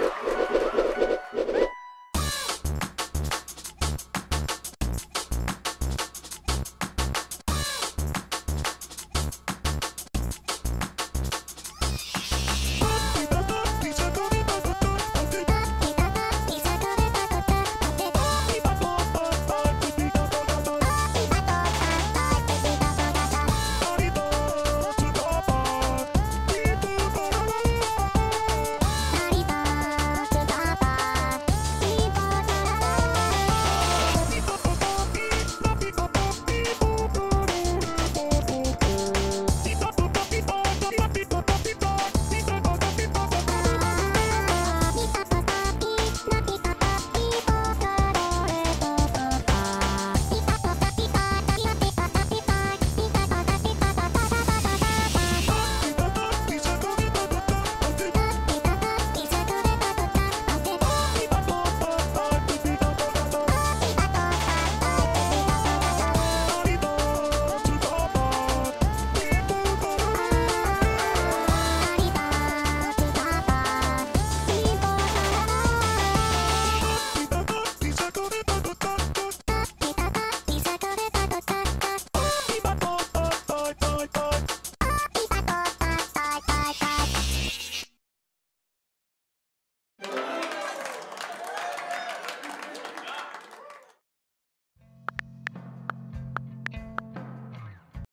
Okay.